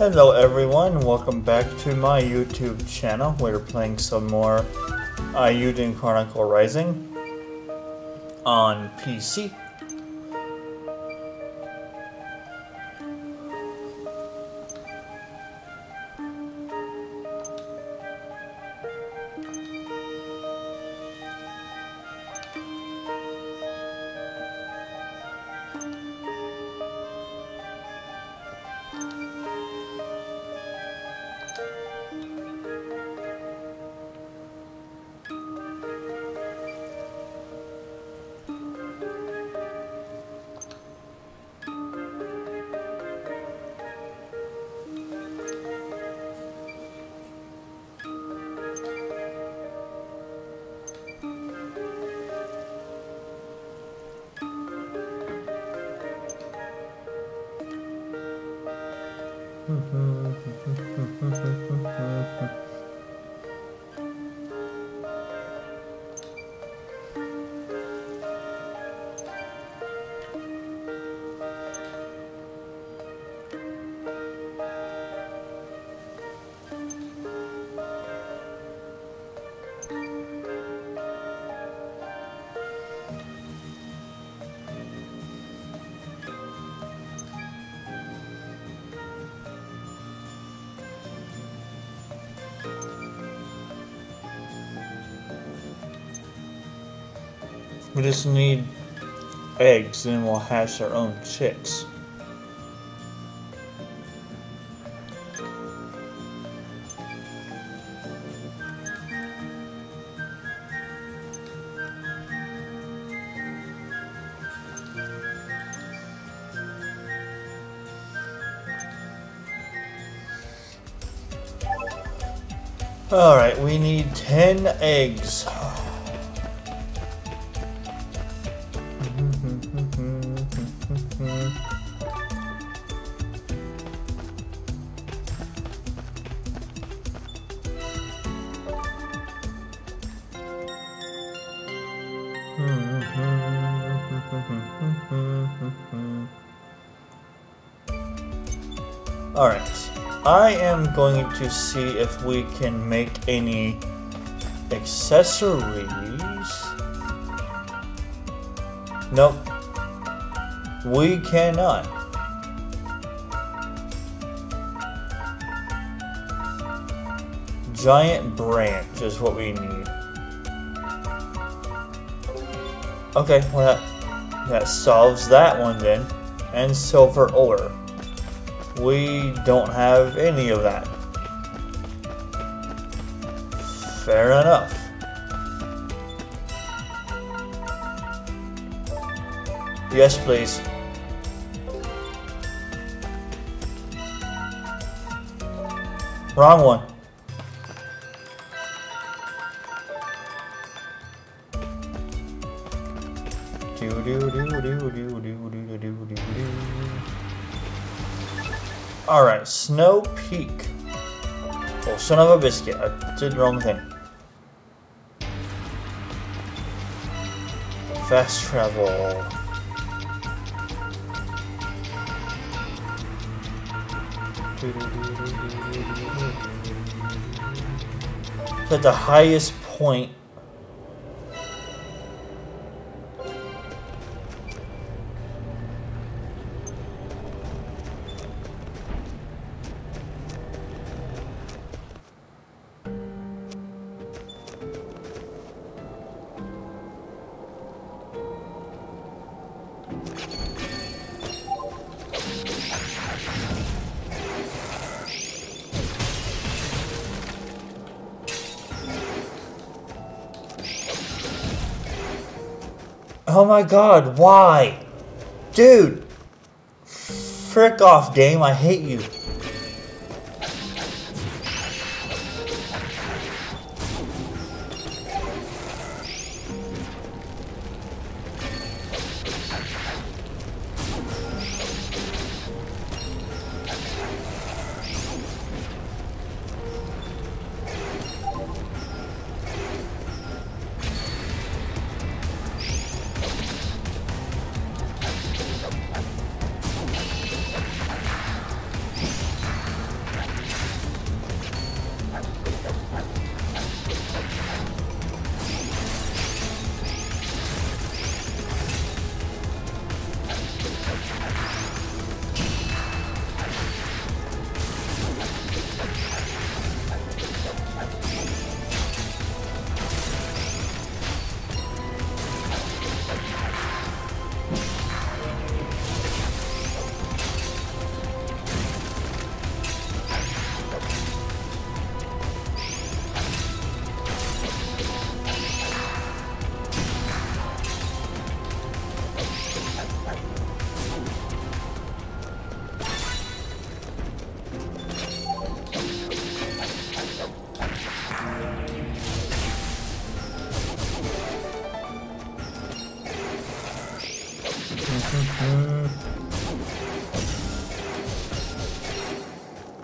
Hello everyone, welcome back to my YouTube channel. We're playing some more uh, Eiyuden Chronicle Rising on PC. We just need eggs and we'll hatch our own chicks. Alright, we need 10 eggs. Going to see if we can make any accessories. Nope. We cannot. Giant branch is what we need. Okay, well that, that solves that one then. And silver ore. We don't have any of that. Fair enough. Yes, please. Wrong one. Son of a biscuit. I did the wrong thing. Fast travel. At the highest point Oh my god, why? Dude! Frick off, game, I hate you.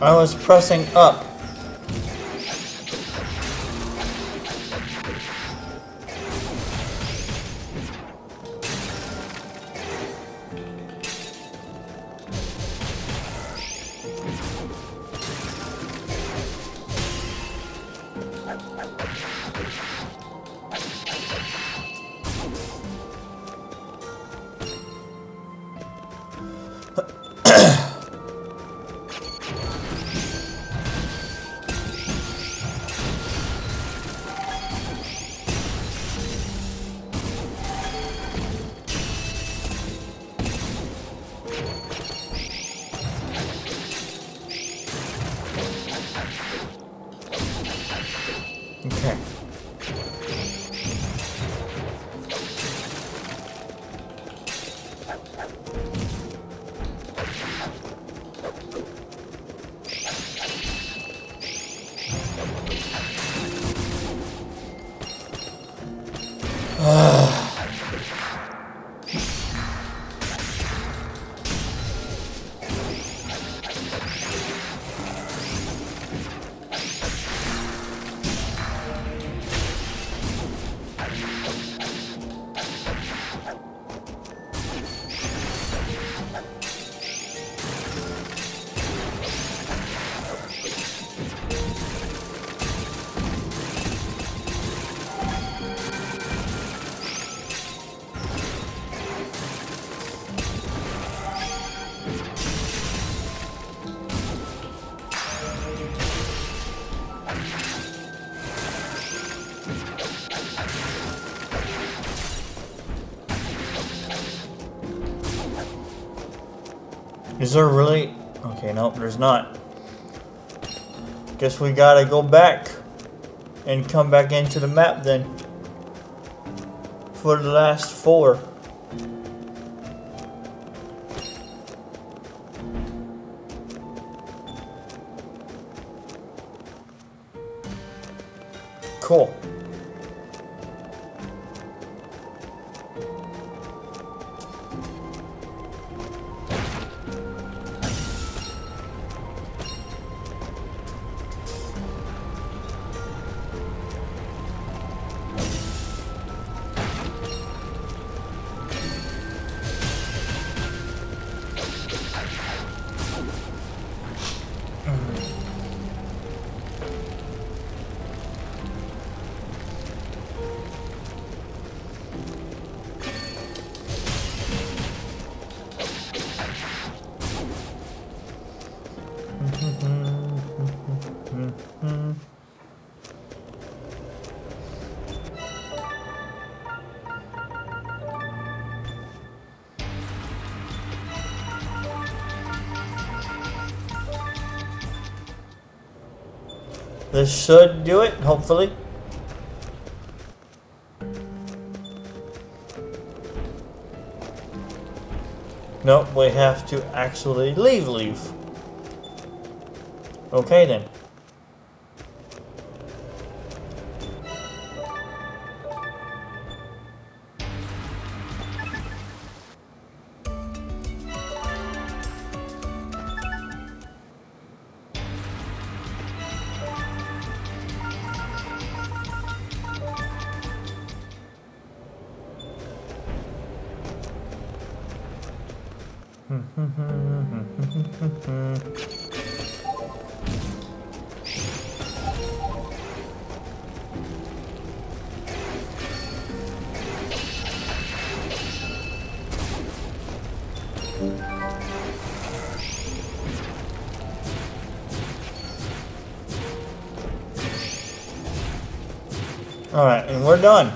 I was pressing up. Is there really? Okay, nope, there's not. Guess we gotta go back and come back into the map then. For the last four. Cool. Should do it, hopefully. Nope, we have to actually leave leave. Okay then. Done.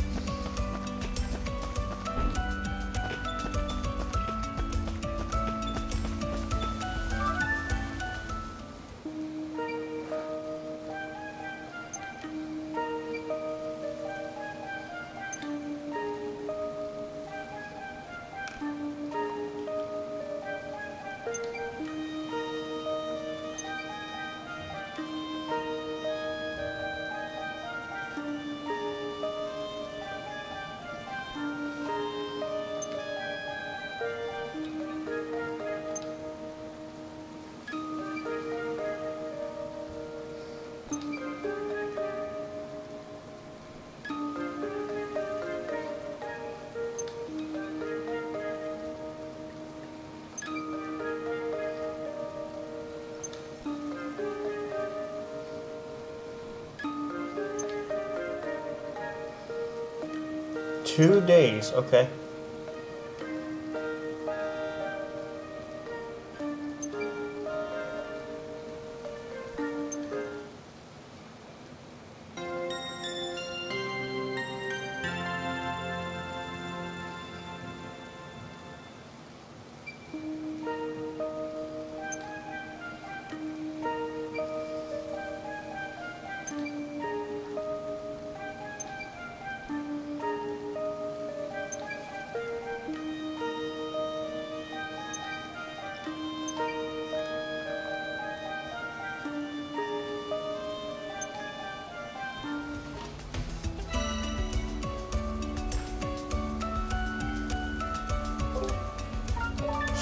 Two days, okay.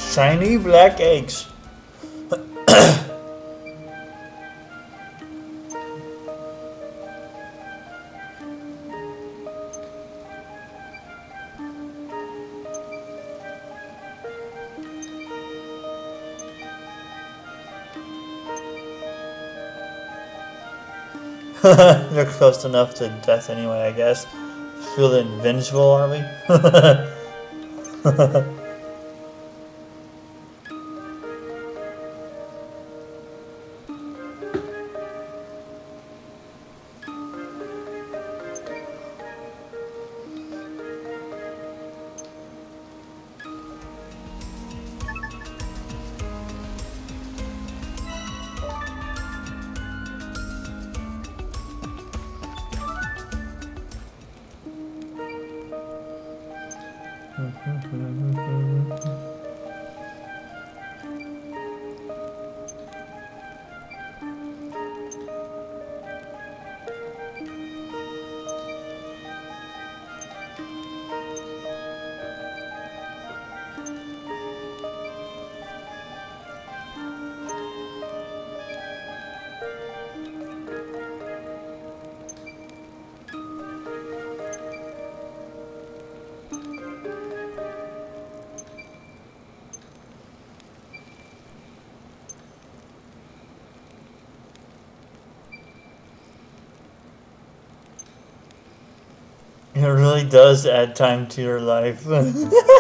Shiny black eggs. They're close enough to death anyway, I guess. Feeling vengeful, aren't we? really does add time to your life.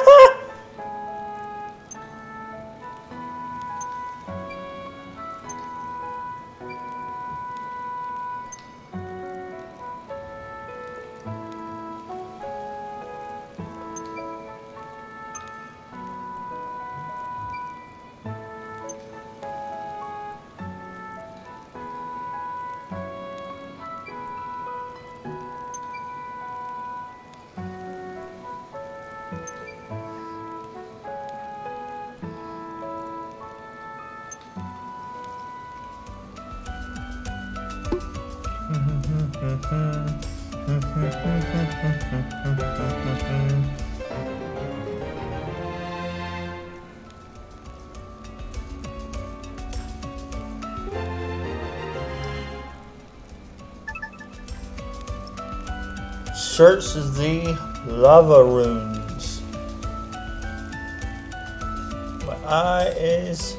Search the lava runes. My eye is.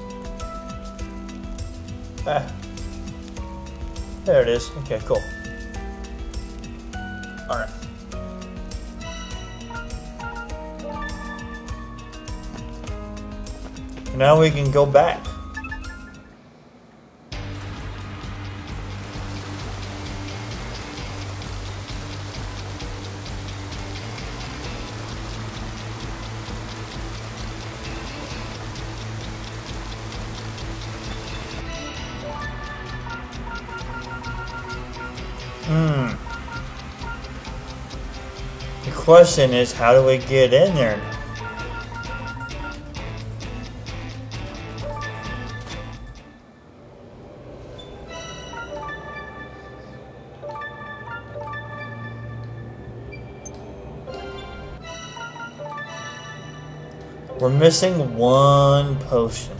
Ah. There it is. Okay, cool. Now we can go back. Hmm. The question is, how do we get in there? We're missing one potion.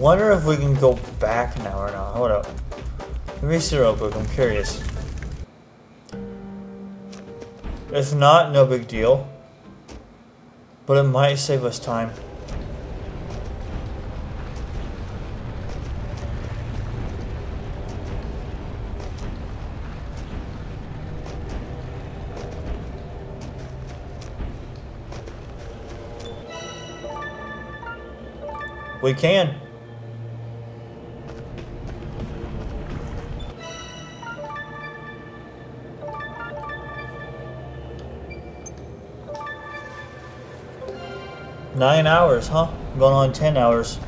Wonder if we can go back now or not. Hold up. Let me see real quick. I'm curious. If not, no big deal. But it might save us time. We can. Nine hours, huh? Going on ten hours.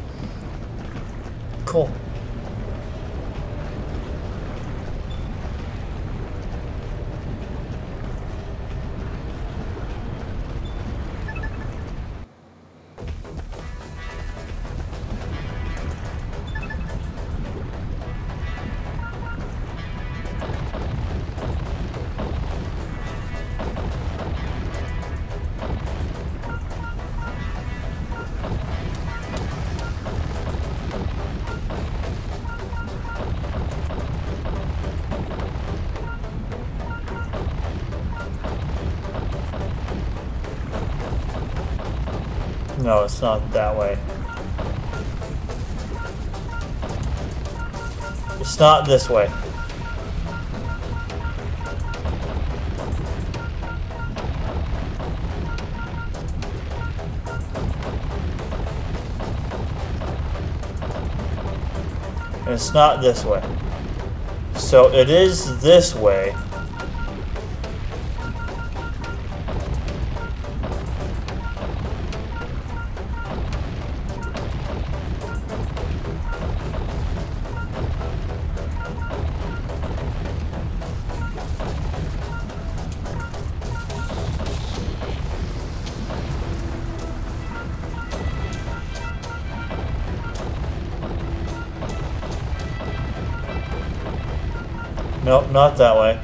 No, it's not that way. It's not this way. It's not this way. So it is this way. Not that way.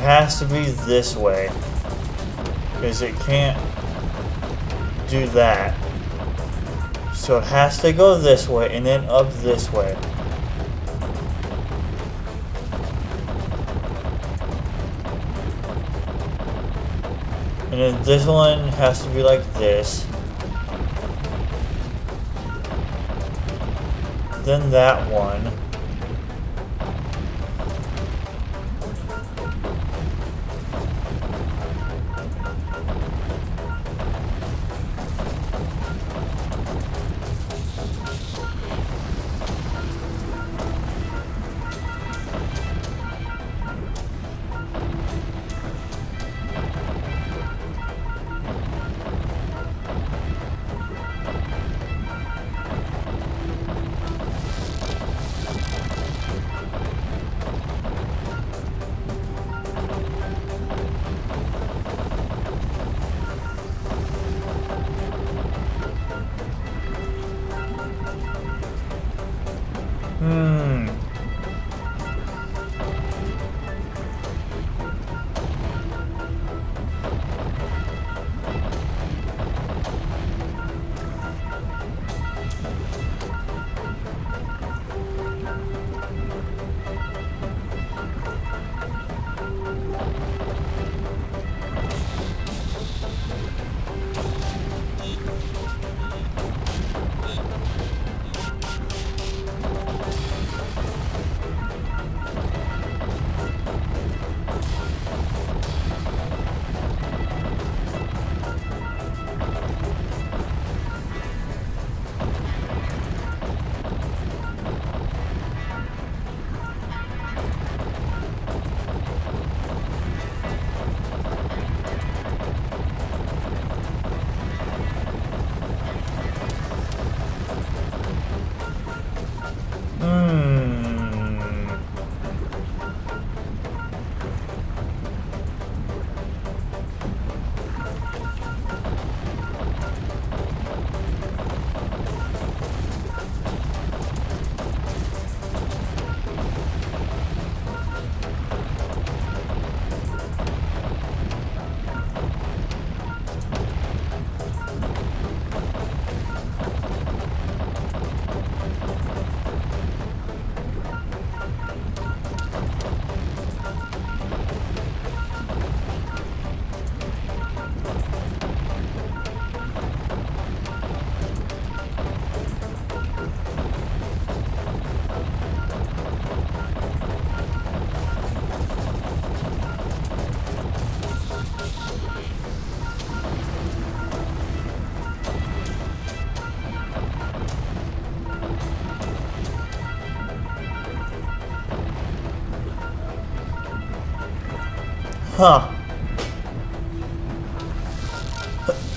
Has to be this way. Because it can't do that. So it has to go this way and then up this way. And then this one has to be like this. Then that one. Huh.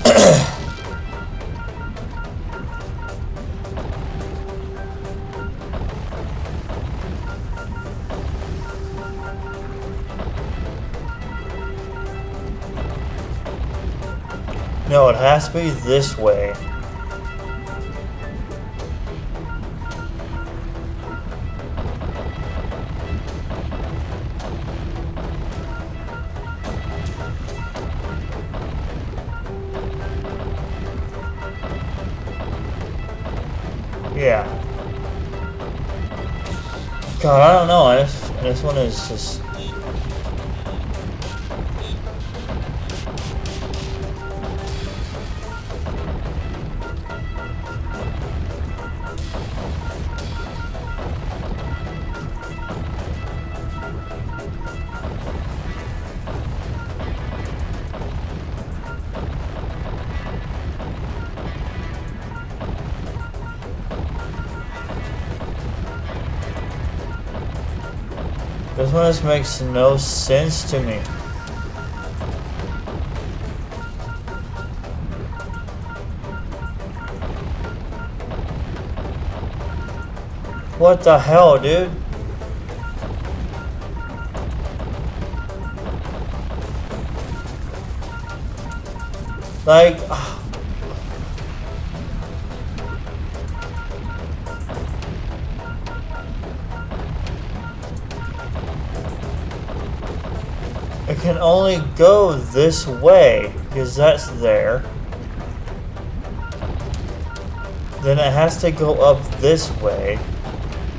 no, it has to be this way. One is just. This makes no sense to me. What the hell, dude? Like, only go this way because that's there. Then it has to go up this way.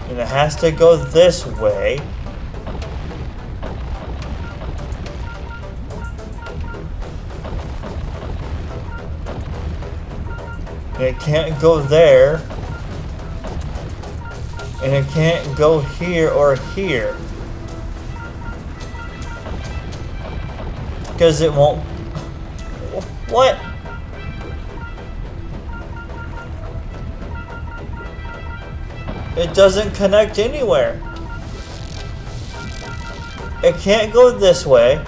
And it has to go this way. And it can't go there. And it can't go here or here. Because it won't... What? It doesn't connect anywhere. It can't go this way,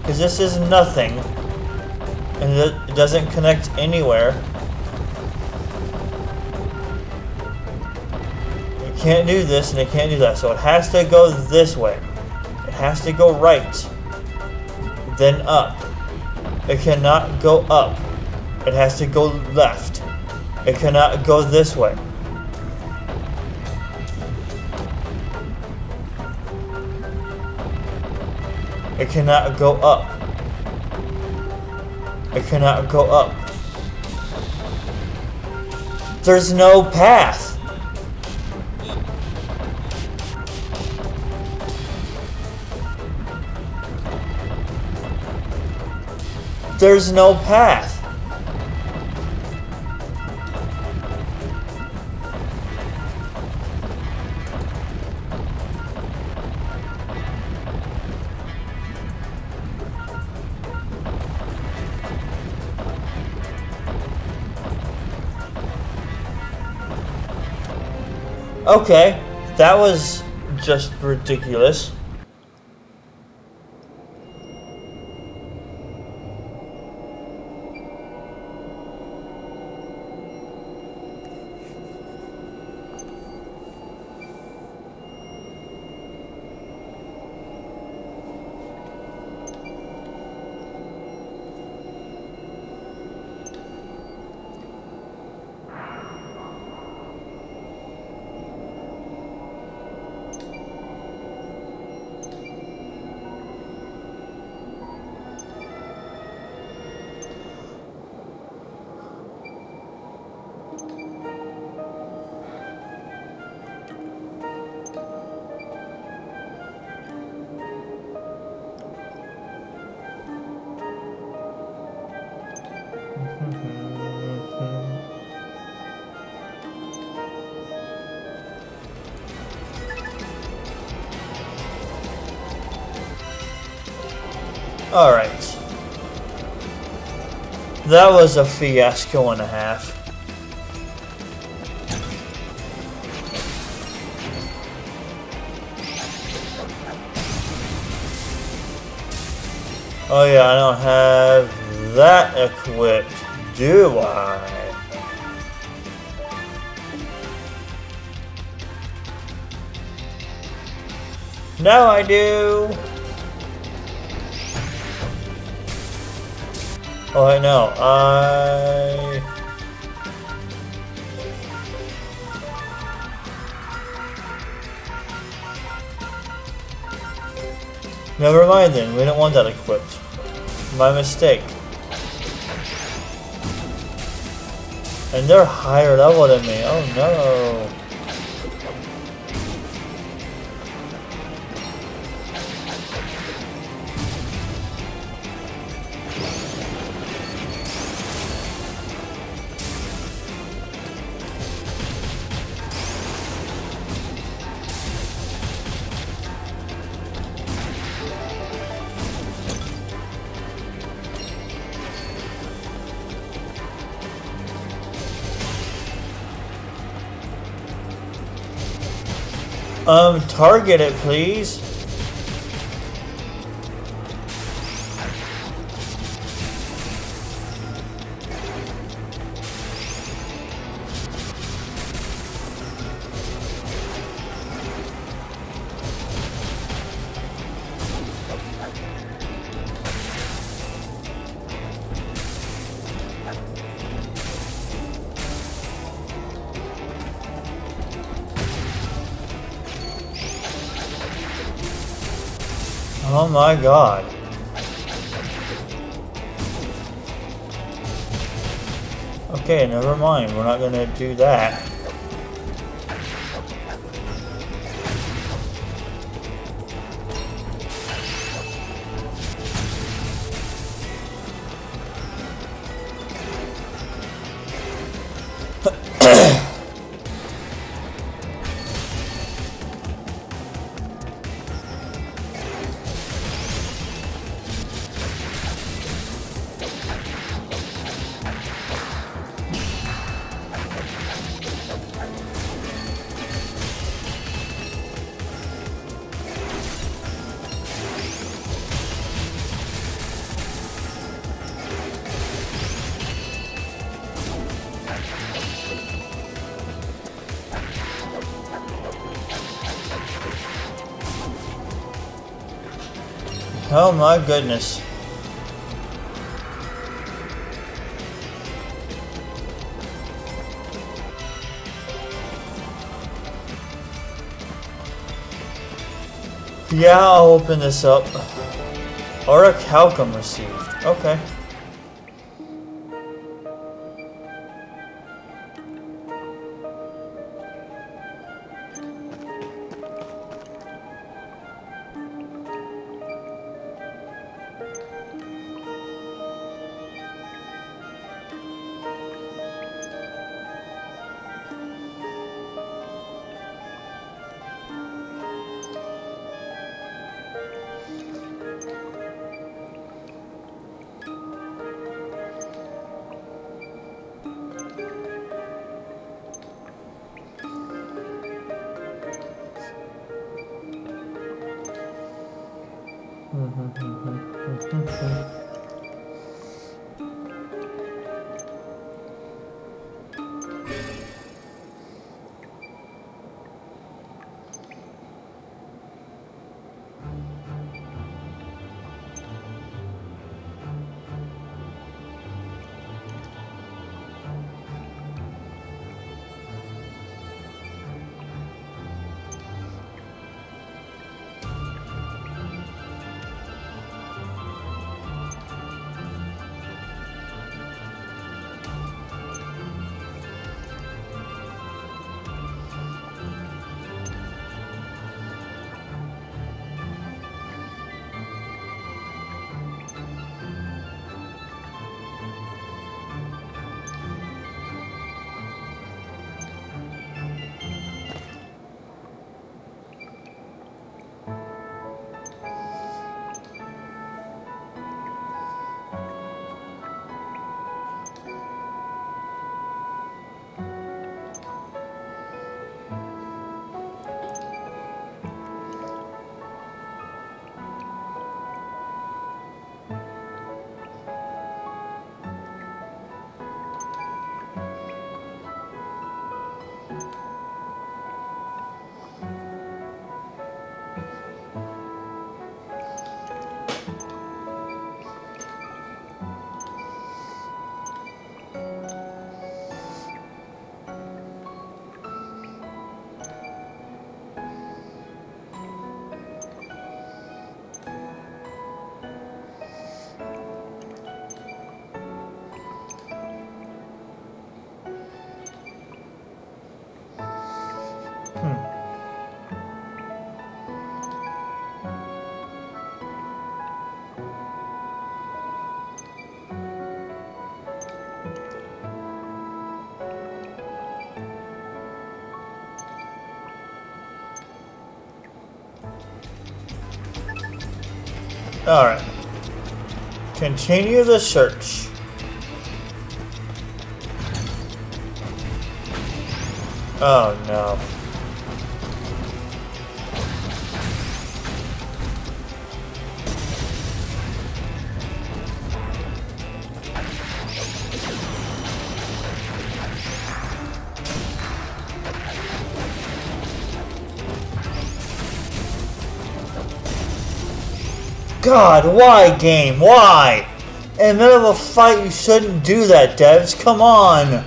because this is nothing. And it doesn't connect anywhere. It can't do this, and it can't do that. So it has to go this way. It has to go right. Then up. It cannot go up. It has to go left. It cannot go this way. It cannot go up. It cannot go up. There's no path. There's no path. Okay, that was just ridiculous. Alright. That was a fiasco and a half. Oh yeah, I don't have that equipped, do I? Now I do! Oh, I know. I... Never mind then, we don't want that equipped. My mistake. And they're higher level than me, oh no. Um, target it, please. My god. Okay, never mind. We're not gonna do that. Oh my goodness. Yeah, I'll open this up. Aura Calcum received. Okay. Alright. Continue the search. Oh no. God, why game? Why? In the middle of a fight, you shouldn't do that, devs. Come on.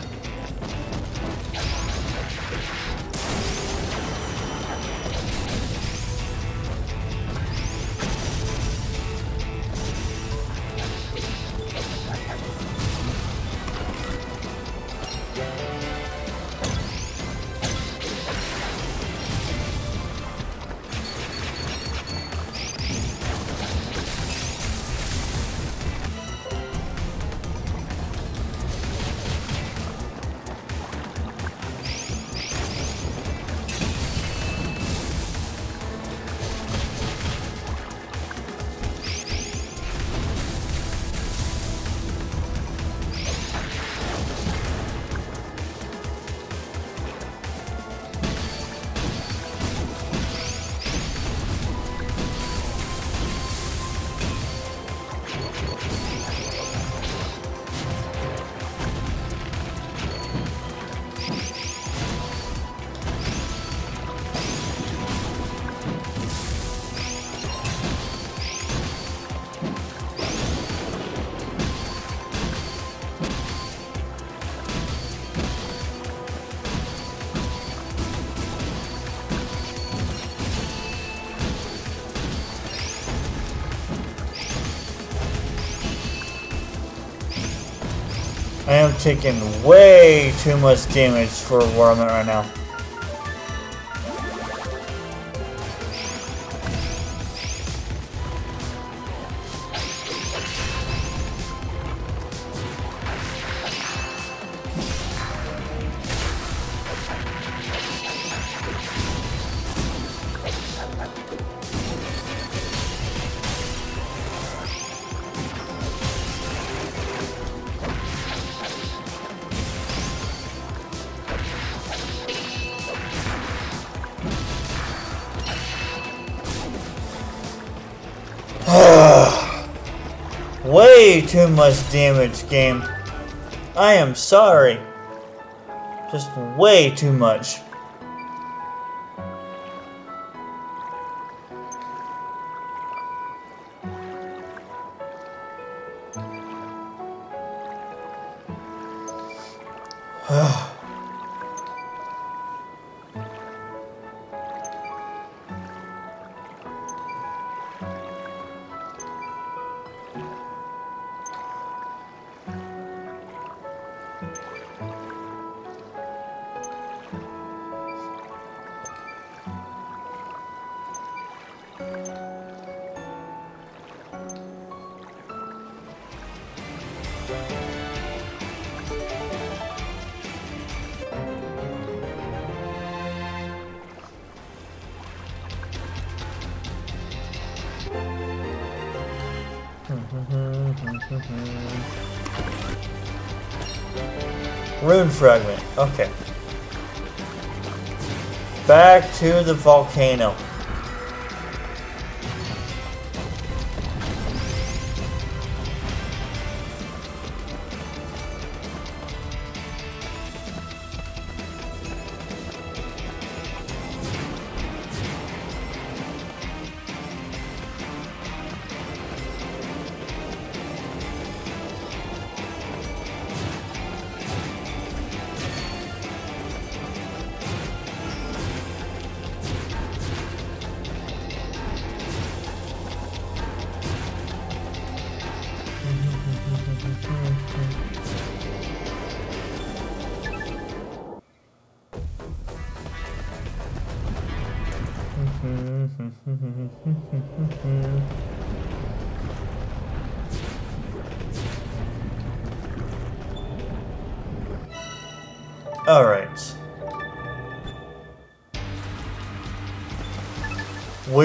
Taking way too much damage for where I'm at right now. Too much damage, game. I am sorry. Just way too much. Rune fragment. Okay. Back to the volcano.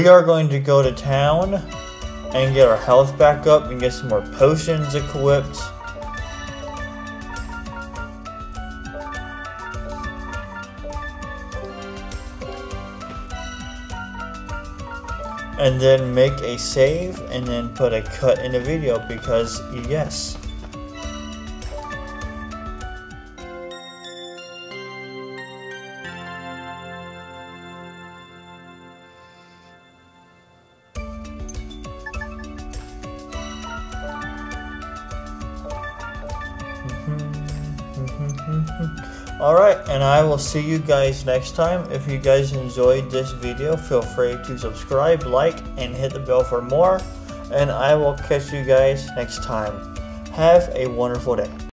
We are going to go to town and get our health back up and get some more potions equipped. and then make a save and then put a cut in the video because yes will see you guys next time. If you guys enjoyed this video, feel free to subscribe, like, and hit the bell for more. And I will catch you guys next time. Have a wonderful day.